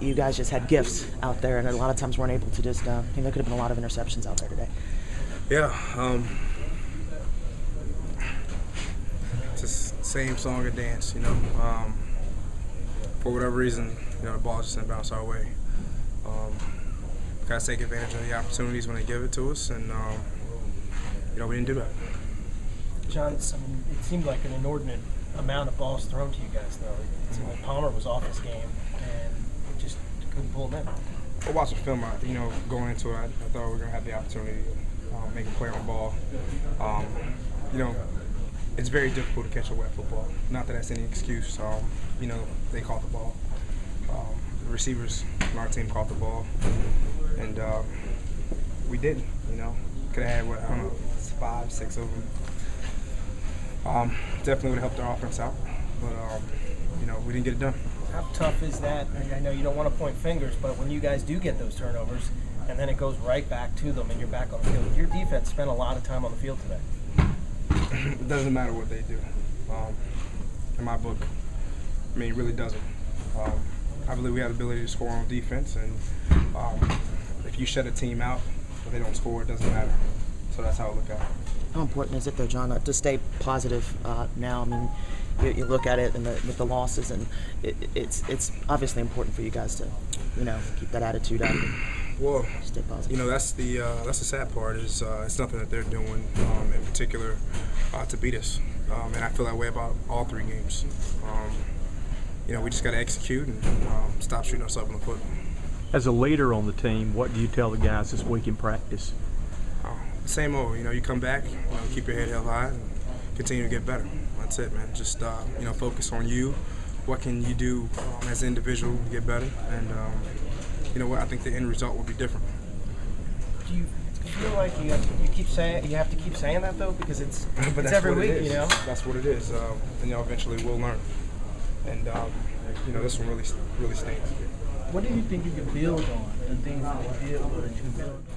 you guys just had gifts out there, and a lot of times weren't able to just. Uh, I think there could have been a lot of interceptions out there today. Yeah. Um, just same song and dance, you know. Um, for whatever reason, you know, the ball just didn't bounce our way. Um, Got to take advantage of the opportunities when they give it to us, and um, you know, we didn't do that. Jon, I mean, it seemed like an inordinate amount of balls thrown to you guys, though. It seemed like Palmer was off his game, and it just couldn't pull him in. Well, watching film, I, you know, going into it, I, I thought we were to have the opportunity to um, make a play on the ball. Um, you know, it's very difficult to catch a wet football. Not that that's any excuse. Um, you know, they caught the ball. Um, the receivers on our team caught the ball, and uh, we didn't. You know, could have had what I don't know, five, six of them. Um, definitely would have helped our offense out, but um, you know, we didn't get it done. How tough is that? I, know you don't want to point fingers, but when you guys do get those turnovers, and then it goes right back to them, and you're back on the field. Your defense spent a lot of time on the field today. it doesn't matter what they do. Um, in my book, I mean, it really doesn't. Um, I believe we have the ability to score on defense, and um, if you shut a team out, if they don't score, it doesn't matter. So that's how I look at it. How important is it, though, Jon, uh, to stay positive uh, now? I mean, you, you, look at it and the, with the losses, and it, it's it's obviously important for you guys to, you know, keep that attitude up. And well, stay positive. You know, that's the uh, that's the sad part is uh, it's nothing that they're doing um, in particular uh, to beat us, um, and I feel that way about all three games. Um, you know, we just got to execute and um, stop shooting ourselves in the foot. As a leader on the team, what do you tell the guys this week in practice? Uh, same old. You know, you come back, you know, keep your head held high, and continue to get better. That's it, man. Just uh, you know, focus on you. What can you do um, as an individual to get better? And um, you know what? I think the end result will be different. Do you feel like you have to, you keep saying you have to keep saying that though because it's it's every week, it you know. That's what it is. Um, and you know, eventually we'll learn. And um, you know, this one really, really stinks. What do you think you can build on? The things that you or that you built on?